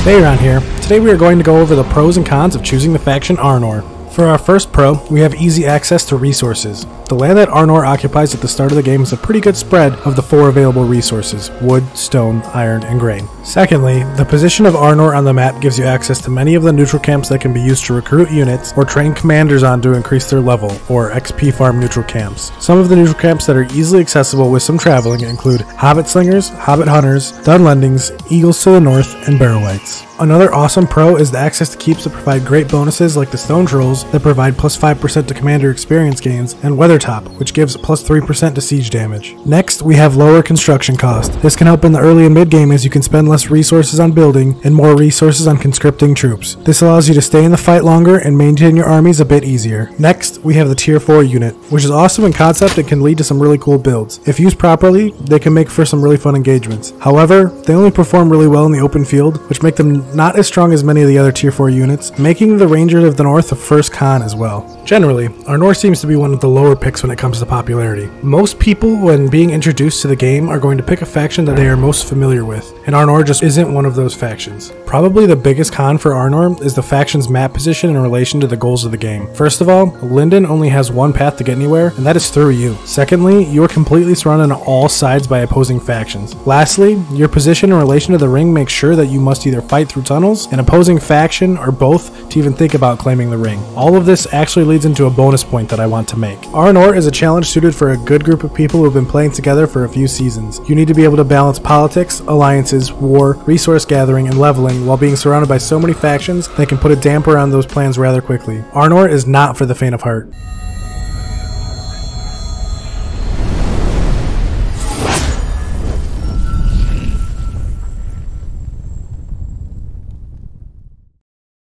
Veyron here. Today we are going to go over the pros and cons of choosing the faction Arnor. For our first pro, we have easy access to resources. The land that Arnor occupies at the start of the game is a pretty good spread of the four available resources wood, stone, iron, and grain. Secondly, the position of Arnor on the map gives you access to many of the neutral camps that can be used to recruit units or train commanders on to increase their level, or XP farm neutral camps. Some of the neutral camps that are easily accessible with some traveling include Hobbit Slingers, Hobbit Hunters, Dunlendings, Eagles to the North, and Barrow-wights. Another awesome pro is the access to keeps that provide great bonuses like the Stone Trolls that provide plus 5% to commander experience gains, and Weathertop, which gives plus 3% to siege damage. Next, we have lower construction cost. This can help in the early and mid game as you can spend less resources on building and more resources on conscripting troops. This allows you to stay in the fight longer and maintain your armies a bit easier. Next, we have the Tier 4 unit, which is awesome in concept and can lead to some really cool builds. If used properly, they can make for some really fun engagements. However, they only perform really well in the open field, which make them not as strong as many of the other tier 4 units, making the Rangers of the North a first con as well. Generally, Arnor seems to be one of the lower picks when it comes to popularity. Most people, when being introduced to the game, are going to pick a faction that they are most familiar with, and Arnor just isn't one of those factions. Probably the biggest con for Arnor is the faction's map position in relation to the goals of the game. First of all, Lindon only has one path to get anywhere, and that is through you. Secondly, you are completely surrounded on all sides by opposing factions. Lastly, your position in relation to the ring makes sure that you must either fight through tunnels, an opposing faction, or both to even think about claiming the ring. All of this actually leads into a bonus point that I want to make. Arnor is a challenge suited for a good group of people who have been playing together for a few seasons. You need to be able to balance politics, alliances, war, resource gathering, and leveling while being surrounded by so many factions that can put a damper on those plans rather quickly. Arnor is not for the faint of heart.